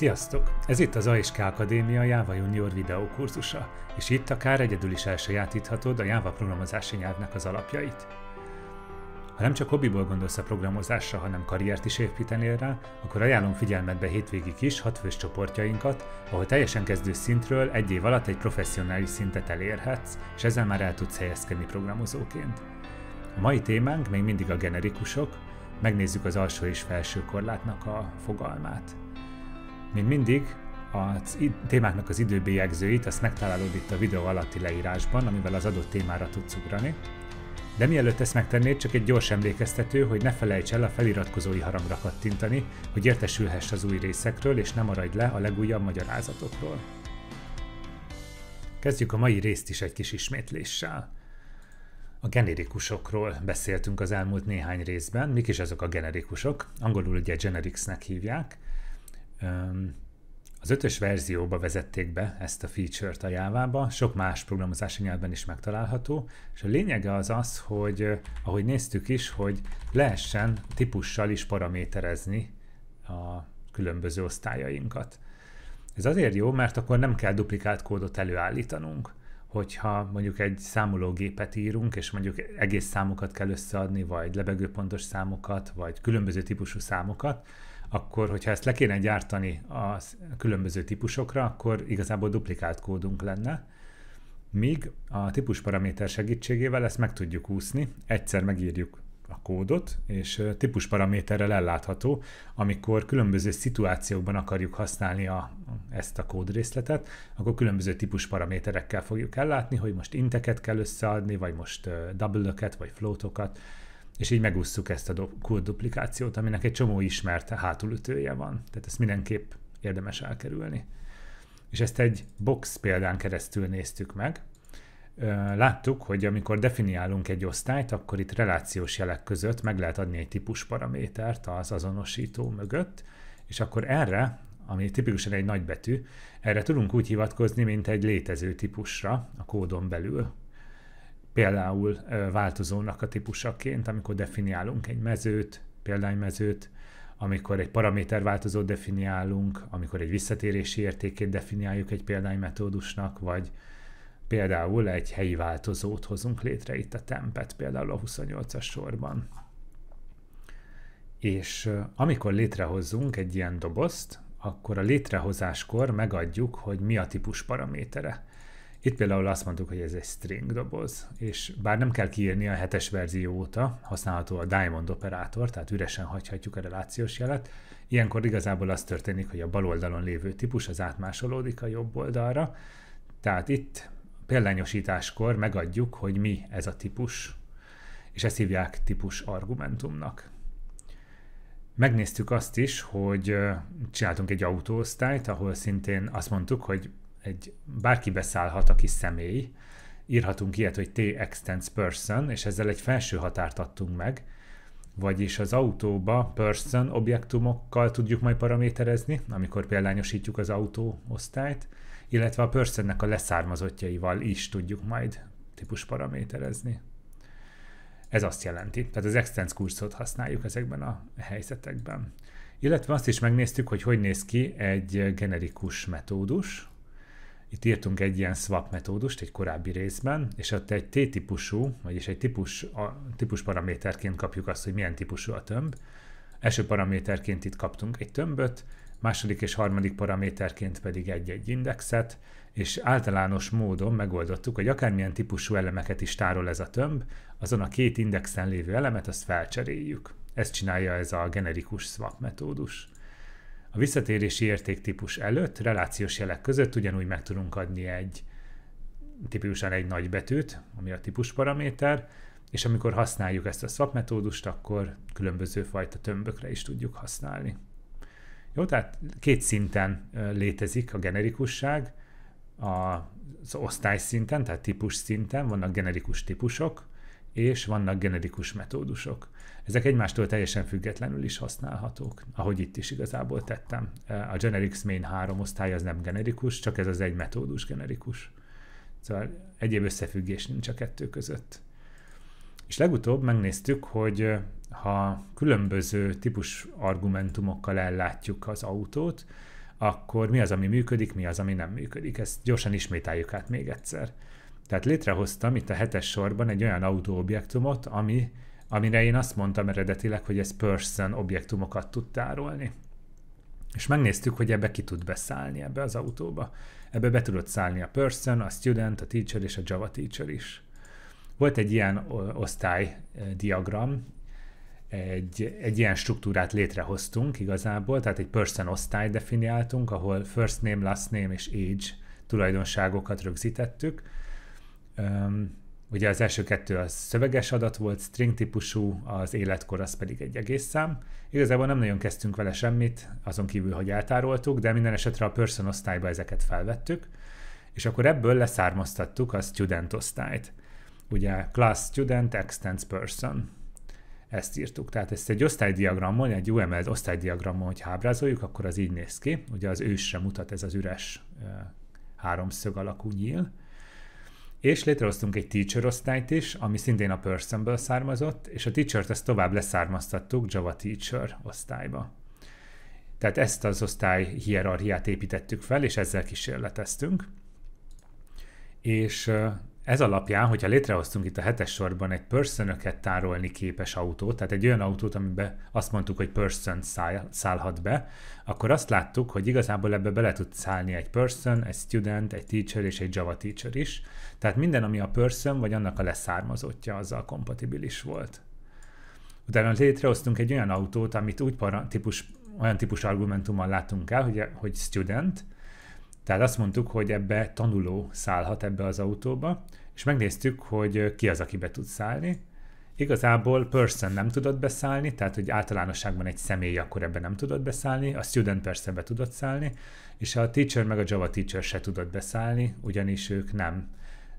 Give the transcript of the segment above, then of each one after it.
Sziasztok! Ez itt az AISK Akadémia Java Junior videókurzusa, és itt akár egyedül is elsajátíthatod a Java programozási nyelvnek az alapjait. Ha nem csak hobbiból gondolsz a programozásra, hanem karriert is építenél rá, akkor ajánlom figyelmetbe hétvégi kis hatfős csoportjainkat, ahol teljesen kezdő szintről egy év alatt egy professzionális szintet elérhetsz, és ezzel már el tudsz helyezkedni programozóként. A mai témánk még mindig a generikusok, megnézzük az alsó és felső korlátnak a fogalmát. Mint mindig, a témáknak az időbélyegzőit azt megtalálod itt a videó alatti leírásban, amivel az adott témára tudsz ugrani. De mielőtt ezt megtennéd, csak egy gyors emlékeztető, hogy ne felejts el a feliratkozói harangra kattintani, hogy értesülhess az új részekről, és ne maradj le a legújabb magyarázatokról. Kezdjük a mai részt is egy kis ismétléssel. A generikusokról beszéltünk az elmúlt néhány részben. Mik is azok a generikusok? Angolul ugye genericsnek hívják. Az ötös verzióba vezették be ezt a feature-t a Java-ba, sok más programozási nyelvben is megtalálható, és a lényege az az, hogy ahogy néztük is, hogy lehessen típussal is paraméterezni a különböző osztályainkat. Ez azért jó, mert akkor nem kell duplikált kódot előállítanunk. Hogyha mondjuk egy számológépet írunk, és mondjuk egész számokat kell összeadni, vagy lebegőpontos számokat, vagy különböző típusú számokat, akkor hogyha ezt le kéne gyártani a különböző típusokra, akkor igazából duplikált kódunk lenne, míg a típusparaméter segítségével ezt meg tudjuk úszni, egyszer megírjuk a kódot, és típusparaméterrel ellátható, amikor különböző szituációkban akarjuk használni a, ezt a kódrészletet, akkor különböző típusparaméterekkel fogjuk ellátni, hogy most inteket kell összeadni, vagy most double-öket, vagy floatokat, és így megúsztuk ezt a kód duplikációt, aminek egy csomó ismert hátulütője van. Tehát ezt mindenképp érdemes elkerülni. És ezt egy box példán keresztül néztük meg. Láttuk, hogy amikor definiálunk egy osztályt, akkor itt relációs jelek között meg lehet adni egy típus paramétert az azonosító mögött, és akkor erre, ami tipikusan egy nagybetű, erre tudunk úgy hivatkozni, mint egy létező típusra a kódon belül például változónak a típusaként, amikor definiálunk egy mezőt, példánymezőt, amikor egy paraméterváltozót definiálunk, amikor egy visszatérési értékét definiáljuk egy példánymetódusnak, vagy például egy helyi változót hozunk létre itt a tempet, például a 28-as sorban. És amikor létrehozzunk egy ilyen dobozt, akkor a létrehozáskor megadjuk, hogy mi a típus paramétere. Itt például azt mondtuk, hogy ez egy string doboz, és bár nem kell kiírni a hetes verzió óta, használható a diamond operátor, tehát üresen hagyhatjuk a relációs jelet, ilyenkor igazából az történik, hogy a bal oldalon lévő típus az átmásolódik a jobb oldalra, tehát itt példányosításkor megadjuk, hogy mi ez a típus, és ezt hívják típus argumentumnak. Megnéztük azt is, hogy csináltunk egy autóosztályt, ahol szintén azt mondtuk, hogy egy bárki beszállhat, aki személy, írhatunk ilyet, hogy T extends person, és ezzel egy felső határt adtunk meg, vagyis az autóba person objektumokkal tudjuk majd paraméterezni, amikor példányosítjuk az autó osztályt, illetve a personnek a leszármazottjaival is tudjuk majd típus paraméterezni. Ez azt jelenti. Tehát az extends kurzot használjuk ezekben a helyzetekben. Illetve azt is megnéztük, hogy hogy néz ki egy generikus metódus, itt írtunk egy ilyen swap metódust egy korábbi részben, és ott egy T-típusú, vagyis egy típus, a, típus paraméterként kapjuk azt, hogy milyen típusú a tömb. Első paraméterként itt kaptunk egy tömböt, második és harmadik paraméterként pedig egy-egy indexet, és általános módon megoldottuk, hogy akármilyen típusú elemeket is tárol ez a tömb, azon a két indexen lévő elemet azt felcseréljük. Ezt csinálja ez a generikus swap metódus. A visszatérési értéktípus előtt relációs jelek között ugyanúgy meg tudunk adni egy tipikusan egy nagy betűt, ami a típusparaméter, és amikor használjuk ezt a swap metódust, akkor különböző fajta tömbökre is tudjuk használni. Jó, tehát két szinten létezik a generikusság, az osztály szinten, tehát típus szinten vannak generikus típusok, és vannak generikus metódusok. Ezek egymástól teljesen függetlenül is használhatók, ahogy itt is igazából tettem. A Generics Main 3 osztály az nem generikus, csak ez az egy metódus generikus. Szóval egyéb összefüggés nincs a kettő között. És legutóbb megnéztük, hogy ha különböző típus argumentumokkal ellátjuk az autót, akkor mi az, ami működik, mi az, ami nem működik. Ezt gyorsan ismételjük át még egyszer. Tehát létrehoztam itt a hetes sorban egy olyan autóobjektumot, ami, amire én azt mondtam eredetileg, hogy ez person objektumokat tud tárolni. És megnéztük, hogy ebbe ki tud beszállni ebbe az autóba. Ebbe be tudott szállni a person, a student, a teacher és a Java teacher is. Volt egy ilyen osztály diagram, egy, egy ilyen struktúrát létrehoztunk igazából, tehát egy person osztály definiáltunk, ahol first name, last name és age tulajdonságokat rögzítettük. Ugye az első kettő az szöveges adat volt, string típusú, az életkor az pedig egy egész szám. Igazából nem nagyon kezdtünk vele semmit, azon kívül, hogy eltároltuk, de minden esetre a person osztályba ezeket felvettük, és akkor ebből leszármaztattuk a student osztályt. Ugye class student extends person ezt írtuk. Tehát ezt egy osztálydiagramon, egy UML osztálydiagramon, hogy ábrázoljuk, akkor az így néz ki. Ugye az ősre mutat ez az üres háromszög alakú nyíl. És létrehoztunk egy teacher osztályt is, ami szintén a personből származott, és a teacher-t ezt tovább leszármaztattuk Java teacher osztályba. Tehát ezt az osztály hierarchiát építettük fel, és ezzel kísérleteztünk. És ez alapján, hogyha létrehoztunk itt a hetes sorban egy person tárolni képes autót, tehát egy olyan autót, amiben azt mondtuk, hogy person száll, szállhat be, akkor azt láttuk, hogy igazából ebbe bele tud szállni egy person, egy student, egy teacher és egy Java teacher is. Tehát minden, ami a person vagy annak a leszármazottja, azzal kompatibilis volt. Utána létrehoztunk egy olyan autót, amit úgy para, típus, olyan típus argumentummal látunk el, hogy, hogy student, tehát azt mondtuk, hogy ebbe tanuló szállhat ebbe az autóba, és megnéztük, hogy ki az, aki be tud szállni. Igazából person nem tudott beszállni, tehát hogy általánosságban egy személy akkor ebbe nem tudott beszállni, a student persze be tudott szállni, és a teacher meg a Java teacher se tudott beszállni, ugyanis ők nem,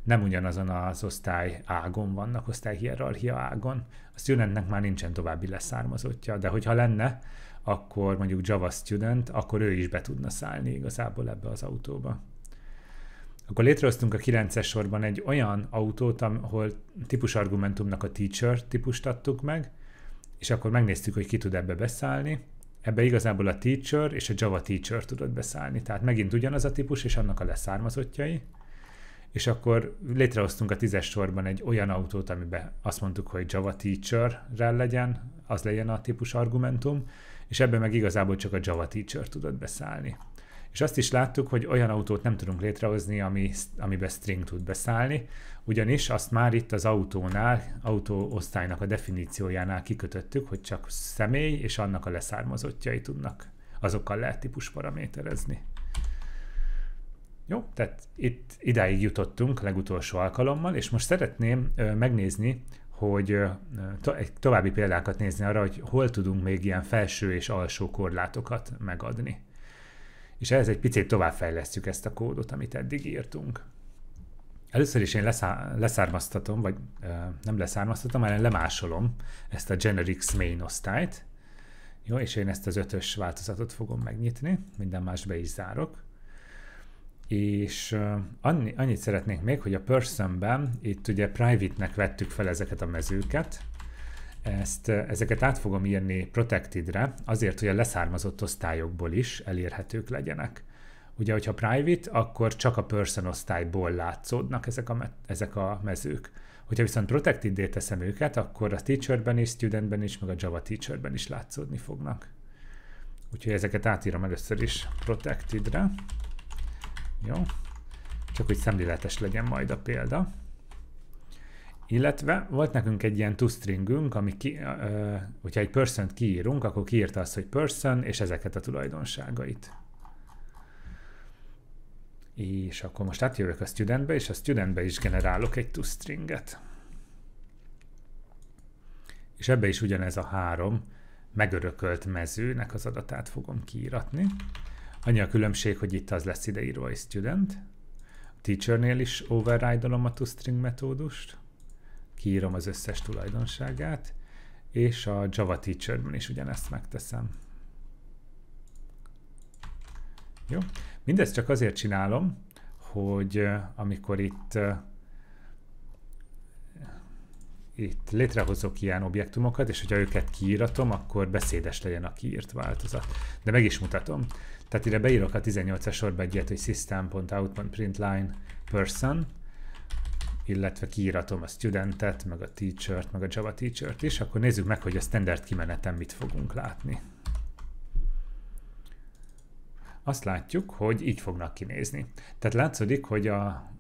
nem ugyanazon az osztály ágon vannak, osztály hierarchia ágon. A studentnek már nincsen további leszármazottja, de hogyha lenne, akkor mondjuk Java student, akkor ő is be tudna szállni igazából ebbe az autóba. Akkor létrehoztunk a 9-es sorban egy olyan autót, ahol típusargumentumnak a teacher típust adtuk meg, és akkor megnéztük, hogy ki tud ebbe beszállni. Ebbe igazából a teacher és a Java teacher tudott beszállni, tehát megint ugyanaz a típus és annak a leszármazottjai. És akkor létrehoztunk a tízes sorban egy olyan autót, amiben azt mondtuk, hogy Java teacher-rel legyen, az legyen a típus argumentum, és ebben meg igazából csak a Java teacher tudott beszállni. És azt is láttuk, hogy olyan autót nem tudunk létrehozni, ami, amiben string tud beszállni, ugyanis azt már itt az autónál, autóosztálynak a definíciójánál kikötöttük, hogy csak személy és annak a leszármazottjai tudnak, azokkal lehet típus paraméterezni. Jó, tehát itt idáig jutottunk legutolsó alkalommal, és most szeretném megnézni, hogy to- további példákat nézni arra, hogy hol tudunk még ilyen felső és alsó korlátokat megadni. És ehhez egy picit továbbfejlesztjük ezt a kódot, amit eddig írtunk. Először is én leszá- leszármaztatom, vagy nem leszármaztatom, hanem lemásolom ezt a generics main osztályt. Jó, és én ezt az ötös változatot fogom megnyitni, minden más be is zárok. És annyi, annyit szeretnék még, hogy a personben itt ugye private-nek vettük fel ezeket a mezőket, ezt, ezeket át fogom írni protected-re, azért, hogy a leszármazott osztályokból is elérhetők legyenek. Ugye, hogyha private, akkor csak a person osztályból látszódnak ezek a, ezek a mezők. Hogyha viszont protected teszem őket, akkor a teacherben is, studentben is, meg a Java teacherben is látszódni fognak. Úgyhogy ezeket átírom először is protected-re. Jó. Csak hogy szemléletes legyen majd a példa. Illetve volt nekünk egy ilyen toStringünk, ami ki, uh, hogyha egy person kiírunk, akkor kiírta azt, hogy person, és ezeket a tulajdonságait. És akkor most átjövök a studentbe, és a studentbe is generálok egy toStringet. És ebbe is ugyanez a három megörökölt mezőnek az adatát fogom kiíratni. Annyi a különbség, hogy itt az lesz ideírva egy student. A teachernél is override-olom a toString metódust kiírom az összes tulajdonságát, és a Java Teacherben is ugyanezt megteszem. Jó? Mindezt csak azért csinálom, hogy amikor itt itt létrehozok ilyen objektumokat, és hogyha őket kiíratom, akkor beszédes legyen a kiírt változat. De meg is mutatom. Tehát ide beírok a 18-as sorba egy ilyet, hogy system.out.println person, illetve kiíratom a studentet, meg a teacher-t, meg a Java teacher-t is, akkor nézzük meg, hogy a standard kimeneten mit fogunk látni. Azt látjuk, hogy így fognak kinézni. Tehát látszódik, hogy a,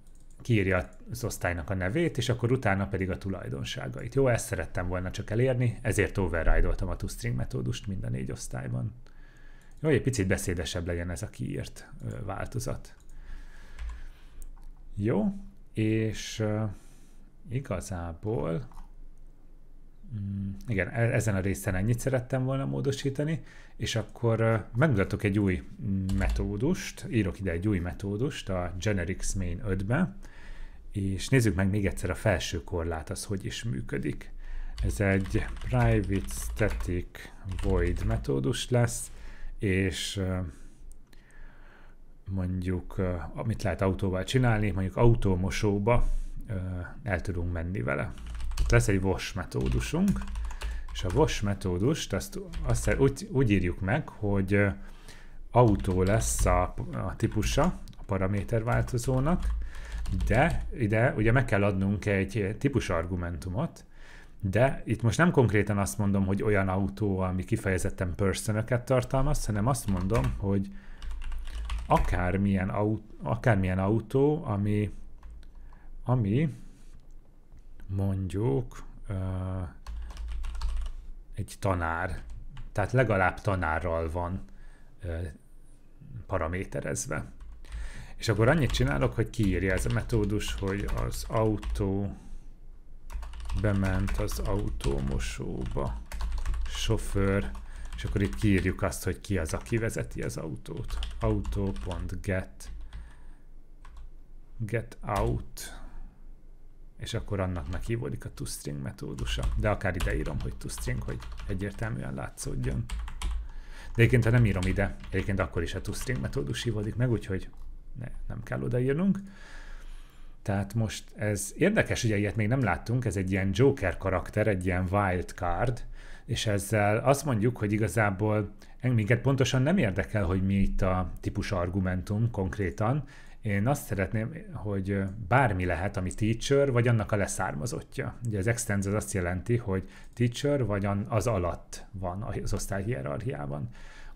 kiírja az osztálynak a nevét, és akkor utána pedig a tulajdonságait. Jó, ezt szerettem volna csak elérni, ezért override-oltam a toString metódust mind a négy osztályban. Jó, hogy egy picit beszédesebb legyen ez a kiírt változat. Jó, és igazából mm, igen, e-, ezen a részen ennyit szerettem volna módosítani, és akkor megmutatok egy új metódust, írok ide egy új metódust a generics main 5-be, és nézzük meg még egyszer a felső korlát, az hogy is működik. Ez egy private static void metódus lesz, és mondjuk, amit lehet autóval csinálni, mondjuk autómosóba el tudunk menni vele. Lesz egy wash metódusunk, és a wash metódust azt, azt úgy, úgy írjuk meg, hogy autó lesz a, a típusa a paraméter változónak, de ide ugye meg kell adnunk egy típus argumentumot, de itt most nem konkrétan azt mondom, hogy olyan autó, ami kifejezetten person tartalmaz, hanem azt mondom, hogy akármilyen, autó, akármilyen autó, ami, ami mondjuk uh, egy tanár, tehát legalább tanárral van uh, paraméterezve. És akkor annyit csinálok, hogy kiírja ez a metódus, hogy az autó bement az autómosóba. Sofőr és akkor itt kiírjuk azt, hogy ki az, aki vezeti az autót. Auto.get get out és akkor annak meghívódik a toString metódusa. De akár ide írom, hogy toString, hogy egyértelműen látszódjon. De egyébként, ha nem írom ide, egyébként akkor is a toString metódus hívódik meg, úgyhogy ne, nem kell odaírnunk. Tehát most ez érdekes, ugye ilyet még nem láttunk, ez egy ilyen Joker karakter, egy ilyen wildcard, és ezzel azt mondjuk, hogy igazából minket pontosan nem érdekel, hogy mi itt a típus argumentum konkrétan. Én azt szeretném, hogy bármi lehet, ami teacher, vagy annak a leszármazottja. Ugye az extends az azt jelenti, hogy teacher, vagy az alatt van az osztály hierarchiában.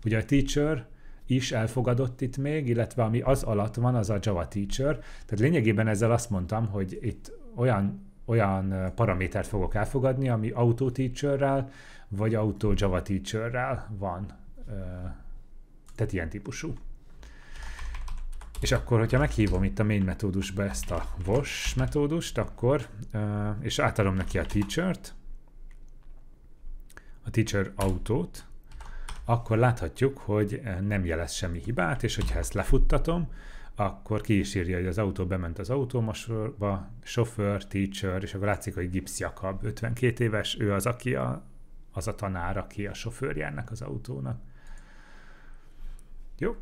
Ugye a teacher is elfogadott itt még, illetve ami az alatt van, az a Java teacher. Tehát lényegében ezzel azt mondtam, hogy itt olyan olyan paramétert fogok elfogadni, ami auto teacherrel vagy auto Java teacherrel van. Tehát ilyen típusú. És akkor, hogyha meghívom itt a main metódusba ezt a wash metódust, akkor, és átadom neki a teacher-t, a teacher autót, akkor láthatjuk, hogy nem jelez semmi hibát, és hogyha ezt lefuttatom, akkor ki is írja, hogy az autó bement az autómosorba, sofőr, teacher, és akkor látszik, hogy Gibbs Jakab, 52 éves, ő az, aki a, az a tanár, aki a sofőrje ennek az autónak. Jó?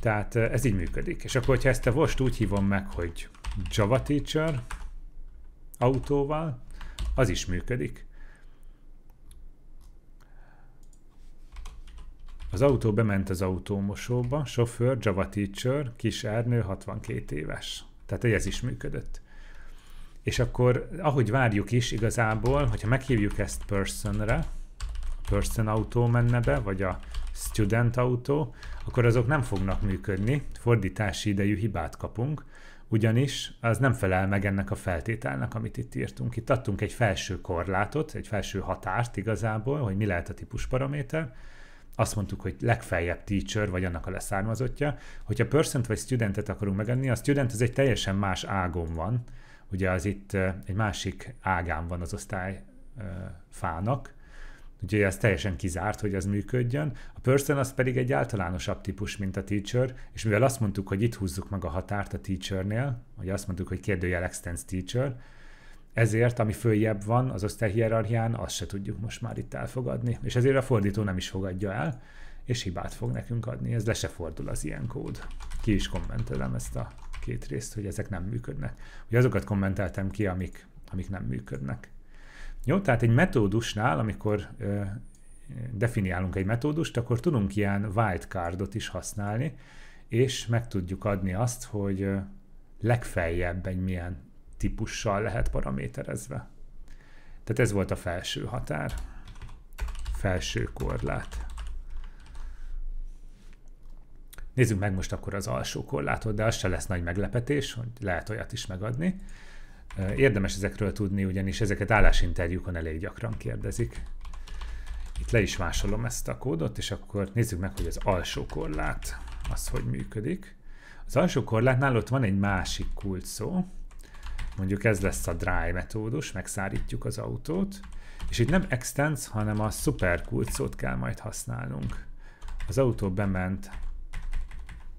Tehát ez így működik. És akkor, hogyha ezt a most úgy hívom meg, hogy Java Teacher autóval, az is működik. Az autó bement az autómosóba, sofőr, Java teacher, kis Ernő, 62 éves. Tehát ez is működött. És akkor, ahogy várjuk is igazából, hogyha meghívjuk ezt personre, person autó menne be, vagy a student autó, akkor azok nem fognak működni, fordítási idejű hibát kapunk, ugyanis az nem felel meg ennek a feltételnek, amit itt írtunk. Itt adtunk egy felső korlátot, egy felső határt igazából, hogy mi lehet a típusparaméter, azt mondtuk, hogy legfeljebb teacher, vagy annak a leszármazottja. Hogyha person vagy studentet akarunk megadni, a student az egy teljesen más ágon van, ugye az itt egy másik ágán van az osztály fának, ugye ez teljesen kizárt, hogy ez működjön. A person az pedig egy általánosabb típus, mint a teacher, és mivel azt mondtuk, hogy itt húzzuk meg a határt a teachernél, hogy azt mondtuk, hogy kérdőjel extends teacher, ezért, ami följebb van az osztályhierarchián, azt se tudjuk most már itt elfogadni. És ezért a fordító nem is fogadja el, és hibát fog nekünk adni. Ez le se fordul az ilyen kód. Ki is kommentelem ezt a két részt, hogy ezek nem működnek. Ugye azokat kommenteltem ki, amik, amik nem működnek. Jó, tehát egy metódusnál, amikor ö, definiálunk egy metódust, akkor tudunk ilyen wildcardot is használni, és meg tudjuk adni azt, hogy legfeljebb egy milyen típussal lehet paraméterezve. Tehát ez volt a felső határ, felső korlát. Nézzük meg most akkor az alsó korlátot, de az se lesz nagy meglepetés, hogy lehet olyat is megadni. Érdemes ezekről tudni, ugyanis ezeket állásinterjúkon elég gyakran kérdezik. Itt le is másolom ezt a kódot, és akkor nézzük meg, hogy az alsó korlát az hogy működik. Az alsó korlátnál ott van egy másik kult szó, mondjuk ez lesz a dry metódus, megszárítjuk az autót, és itt nem extends, hanem a super kult szót kell majd használnunk. Az autó bement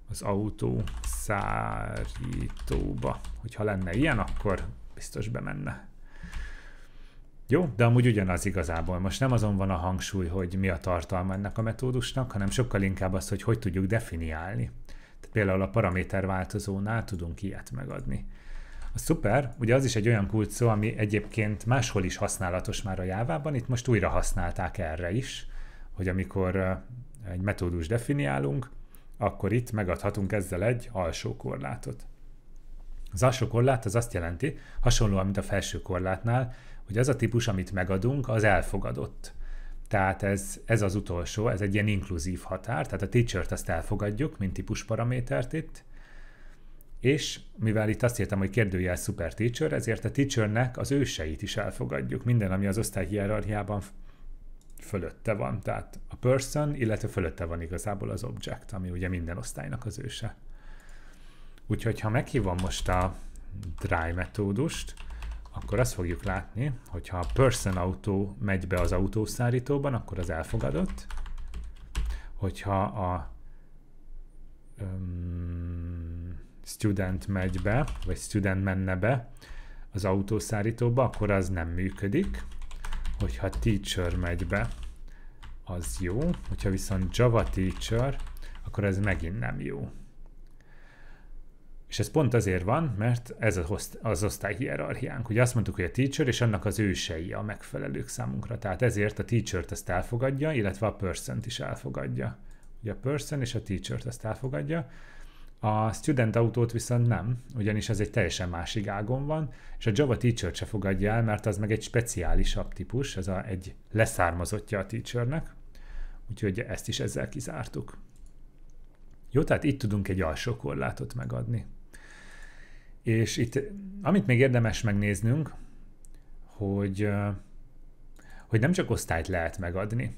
az autó szárítóba. Hogyha lenne ilyen, akkor biztos bemenne. Jó, de amúgy ugyanaz igazából. Most nem azon van a hangsúly, hogy mi a tartalma ennek a metódusnak, hanem sokkal inkább az, hogy hogy tudjuk definiálni. Tehát például a paraméter változónál tudunk ilyet megadni. A szuper, ugye az is egy olyan kult szó, ami egyébként máshol is használatos már a jávában, itt most újra használták erre is, hogy amikor egy metódus definiálunk, akkor itt megadhatunk ezzel egy alsó korlátot. Az alsó korlát az azt jelenti, hasonlóan, mint a felső korlátnál, hogy az a típus, amit megadunk, az elfogadott. Tehát ez, ez az utolsó, ez egy ilyen inkluzív határ, tehát a teacher-t azt elfogadjuk, mint típusparamétert itt, és mivel itt azt írtam, hogy kérdőjel super teacher, ezért a teachernek az őseit is elfogadjuk. Minden, ami az osztály hierarchiában fölötte van. Tehát a person, illetve fölötte van igazából az object, ami ugye minden osztálynak az őse. Úgyhogy ha meghívom most a dry metódust, akkor azt fogjuk látni, hogy ha a person autó megy be az autószállítóban, akkor az elfogadott. Hogyha a um, student megy be, vagy student menne be az autószállítóba, akkor az nem működik. Hogyha teacher megy be, az jó. Hogyha viszont Java teacher, akkor ez megint nem jó. És ez pont azért van, mert ez az osztály hierarchiánk. Ugye azt mondtuk, hogy a teacher és annak az ősei a megfelelők számunkra. Tehát ezért a teacher-t ezt elfogadja, illetve a person is elfogadja. Ugye a person és a teacher-t ezt elfogadja. A student autót viszont nem, ugyanis ez egy teljesen másik ágon van, és a Java teacher se fogadja el, mert az meg egy speciálisabb típus, ez a, egy leszármazottja a teachernek, úgyhogy ezt is ezzel kizártuk. Jó, tehát itt tudunk egy alsó korlátot megadni. És itt, amit még érdemes megnéznünk, hogy, hogy nem csak osztályt lehet megadni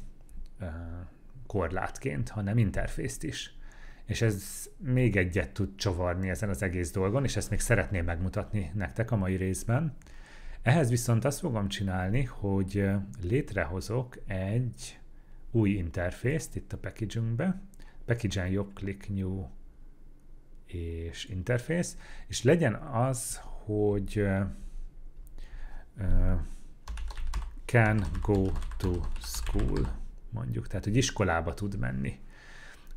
korlátként, hanem interfészt is és ez még egyet tud csavarni ezen az egész dolgon, és ezt még szeretném megmutatni nektek a mai részben. Ehhez viszont azt fogom csinálni, hogy létrehozok egy új interfészt itt a packagingbe, package-en jobb click new és interfész, és legyen az, hogy uh, can go to school, mondjuk, tehát hogy iskolába tud menni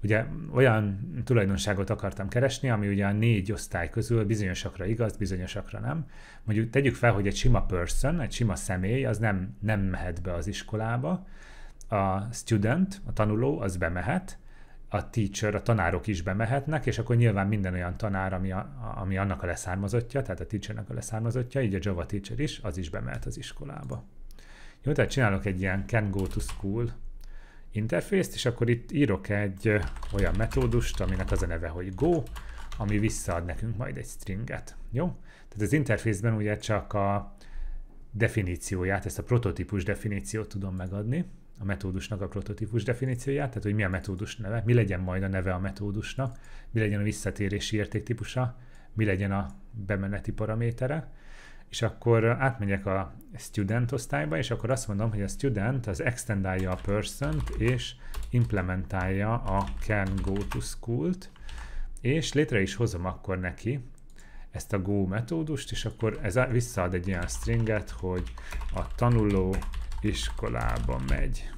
ugye olyan tulajdonságot akartam keresni, ami ugye a négy osztály közül bizonyosakra igaz, bizonyosakra nem. Mondjuk tegyük fel, hogy egy sima person, egy sima személy, az nem, nem mehet be az iskolába, a student, a tanuló, az bemehet, a teacher, a tanárok is bemehetnek, és akkor nyilván minden olyan tanár, ami, a, ami annak a leszármazottja, tehát a teachernek a leszármazottja, így a Java teacher is, az is bemehet az iskolába. Jó, tehát csinálok egy ilyen can go to school interfészt, és akkor itt írok egy olyan metódust, aminek az a neve, hogy go, ami visszaad nekünk majd egy stringet. Jó? Tehát az interfészben ugye csak a definícióját, ezt a prototípus definíciót tudom megadni, a metódusnak a prototípus definícióját, tehát hogy mi a metódus neve, mi legyen majd a neve a metódusnak, mi legyen a visszatérési értéktípusa, mi legyen a bemeneti paramétere, és akkor átmegyek a student osztályba, és akkor azt mondom, hogy a student az extendálja a person és implementálja a can go to school-t, és létre is hozom akkor neki ezt a go metódust, és akkor ez visszaad egy ilyen stringet, hogy a tanuló iskolába megy.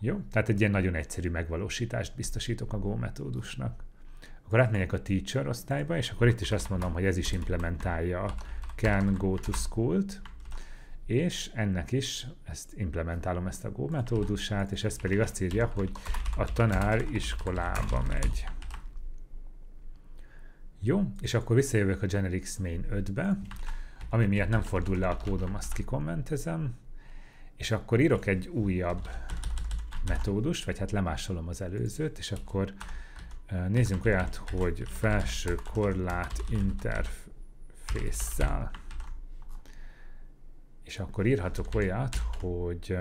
Jó? Tehát egy ilyen nagyon egyszerű megvalósítást biztosítok a go metódusnak akkor átmegyek a teacher osztályba, és akkor itt is azt mondom, hogy ez is implementálja a can go to school-t, és ennek is, ezt implementálom ezt a Go metódusát, és ez pedig azt írja, hogy a tanár iskolába megy. Jó, és akkor visszajövök a Generics main 5-be, ami miatt nem fordul le a kódom, azt kikommentezem, és akkor írok egy újabb metódust, vagy hát lemásolom az előzőt, és akkor nézzünk olyat, hogy felső korlát interfésszel. És akkor írhatok olyat, hogy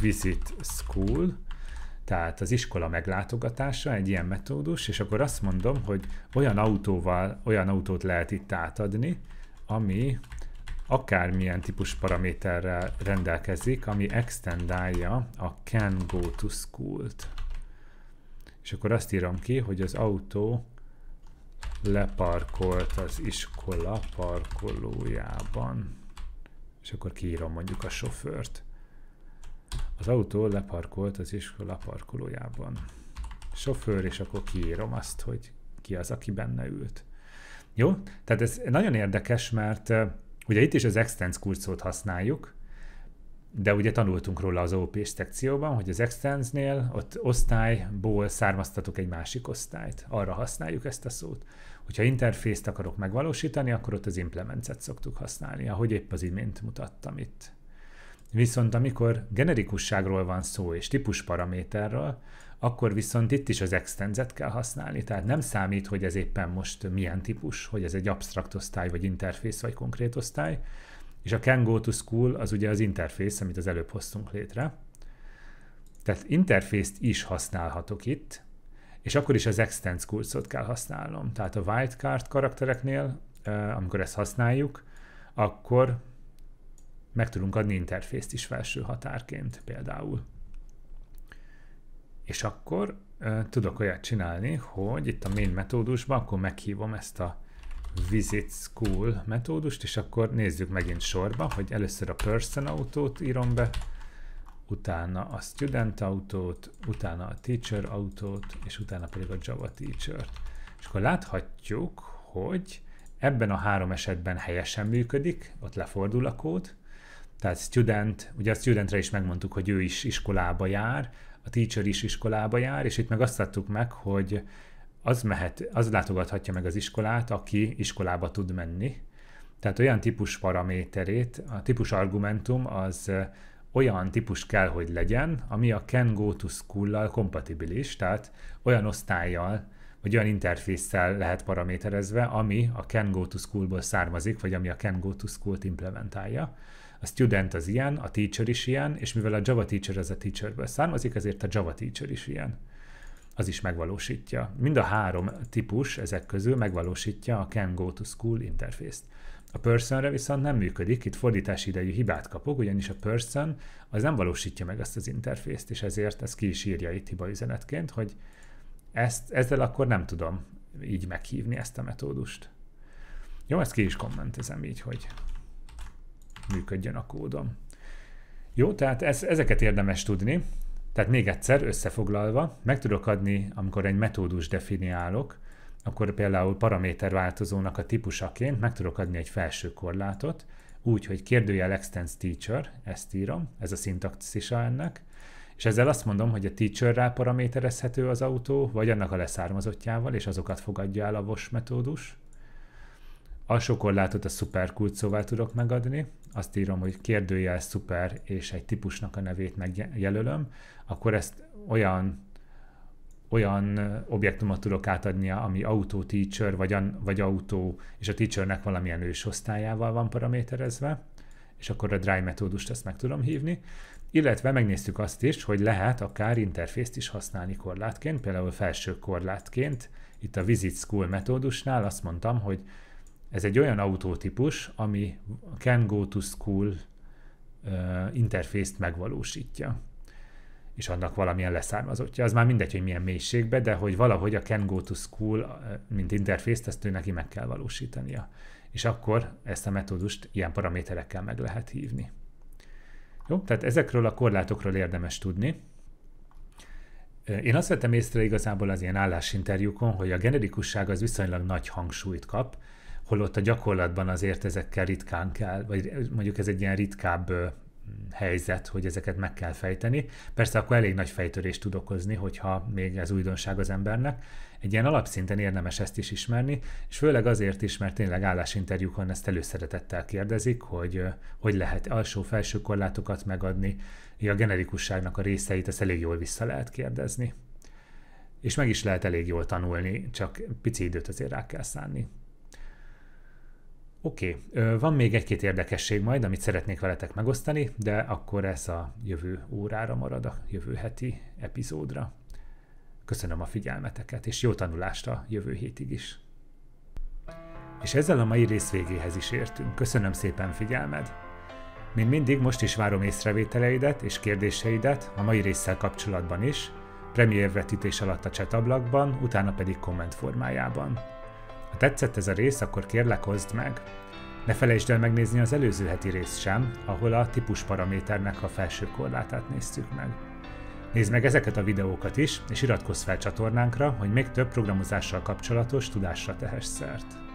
visit school, tehát az iskola meglátogatása egy ilyen metódus, és akkor azt mondom, hogy olyan autóval, olyan autót lehet itt átadni, ami akármilyen típus paraméterrel rendelkezik, ami extendálja a can go to school-t. És akkor azt írom ki, hogy az autó leparkolt az iskola parkolójában. És akkor kiírom mondjuk a sofőrt. Az autó leparkolt az iskola parkolójában. Sofőr, és akkor kiírom azt, hogy ki az, aki benne ült. Jó? Tehát ez nagyon érdekes, mert ugye itt is az extends kurcot használjuk, de ugye tanultunk róla az OP szekcióban, hogy az extensnél ott osztályból származtatok egy másik osztályt. Arra használjuk ezt a szót. Hogyha interfészt akarok megvalósítani, akkor ott az implementet szoktuk használni, ahogy épp az imént mutattam itt. Viszont amikor generikusságról van szó és típusparaméterről, akkor viszont itt is az extenzet kell használni, tehát nem számít, hogy ez éppen most milyen típus, hogy ez egy absztrakt osztály, vagy interfész, vagy konkrét osztály, és a can go to school az ugye az interfész, amit az előbb hoztunk létre. Tehát interfészt is használhatok itt, és akkor is az extend kurzot kell használnom. Tehát a wildcard karaktereknél, amikor ezt használjuk, akkor meg tudunk adni interfészt is felső határként például. És akkor tudok olyat csinálni, hogy itt a main metódusban akkor meghívom ezt a visit school metódust, és akkor nézzük megint sorba, hogy először a person autót írom be, utána a student autót, utána a teacher autót, és utána pedig a Java teacher-t. És akkor láthatjuk, hogy ebben a három esetben helyesen működik, ott lefordul a kód, tehát student, ugye a studentre is megmondtuk, hogy ő is iskolába jár, a teacher is iskolába jár, és itt meg azt adtuk meg, hogy az, mehet, az látogathatja meg az iskolát, aki iskolába tud menni. Tehát olyan típus paraméterét, a típus argumentum az olyan típus kell, hogy legyen, ami a can go to school-lal kompatibilis, tehát olyan osztályjal, vagy olyan interfésszel lehet paraméterezve, ami a can go to school-ból származik, vagy ami a can go to school-t implementálja. A student az ilyen, a teacher is ilyen, és mivel a Java teacher az a teacherből származik, ezért a Java teacher is ilyen az is megvalósítja. Mind a három típus ezek közül megvalósítja a Can Go to School interfészt. A personre viszont nem működik, itt fordítási idejű hibát kapok, ugyanis a person az nem valósítja meg azt az interfészt, és ezért ez ki is írja itt hiba üzenetként, hogy ezt, ezzel akkor nem tudom így meghívni ezt a metódust. Jó, ezt ki is kommentezem így, hogy működjön a kódom. Jó, tehát ez, ezeket érdemes tudni. Tehát még egyszer összefoglalva, meg tudok adni, amikor egy metódus definiálok, akkor például paraméterváltozónak a típusaként meg tudok adni egy felső korlátot, úgy, hogy kérdőjel extends teacher, ezt írom, ez a szintaxisa ennek, és ezzel azt mondom, hogy a teacher-rá paraméterezhető az autó, vagy annak a leszármazottjával, és azokat fogadja el a WASH metódus. Alsó korlátot a szuperkulcóval tudok megadni, azt írom, hogy kérdőjel szuper, és egy típusnak a nevét megjelölöm, akkor ezt olyan olyan objektumot tudok átadnia, ami autó teacher, vagy, an, vagy autó, és a teachernek valamilyen ősosztályával van paraméterezve, és akkor a dry metódust ezt meg tudom hívni. Illetve megnéztük azt is, hogy lehet akár interfészt is használni korlátként, például felső korlátként. Itt a visit school metódusnál azt mondtam, hogy ez egy olyan autótípus, ami can go to school interfészt megvalósítja és annak valamilyen leszármazottja. Az már mindegy, hogy milyen mélységbe, de hogy valahogy a can go to school, mint interfészt, ezt ő neki meg kell valósítania. És akkor ezt a metódust ilyen paraméterekkel meg lehet hívni. Jó, tehát ezekről a korlátokról érdemes tudni. Én azt vettem észre igazából az ilyen állásinterjúkon, hogy a generikusság az viszonylag nagy hangsúlyt kap, holott a gyakorlatban azért ezekkel ritkán kell, vagy mondjuk ez egy ilyen ritkább helyzet, hogy ezeket meg kell fejteni. Persze akkor elég nagy fejtörést tud okozni, hogyha még ez újdonság az embernek. Egy ilyen alapszinten érdemes ezt is ismerni, és főleg azért is, mert tényleg állásinterjúkon ezt előszeretettel kérdezik, hogy hogy lehet alsó-felső korlátokat megadni, a generikusságnak a részeit ezt elég jól vissza lehet kérdezni. És meg is lehet elég jól tanulni, csak pici időt azért rá kell szánni. Oké, okay. van még egy-két érdekesség majd, amit szeretnék veletek megosztani, de akkor ez a jövő órára marad, a jövő heti epizódra. Köszönöm a figyelmeteket, és jó tanulást a jövő hétig is. És ezzel a mai rész végéhez is értünk. Köszönöm szépen figyelmed! Mint mindig, most is várom észrevételeidet és kérdéseidet a mai résszel kapcsolatban is, Premiere vetítés alatt a chat ablakban, utána pedig komment formájában. Ha tetszett ez a rész, akkor kérlek hozd meg. Ne felejtsd el megnézni az előző heti részt sem, ahol a típusparaméternek a felső korlátát néztük meg. Nézd meg ezeket a videókat is, és iratkozz fel csatornánkra, hogy még több programozással kapcsolatos tudásra tehess szert.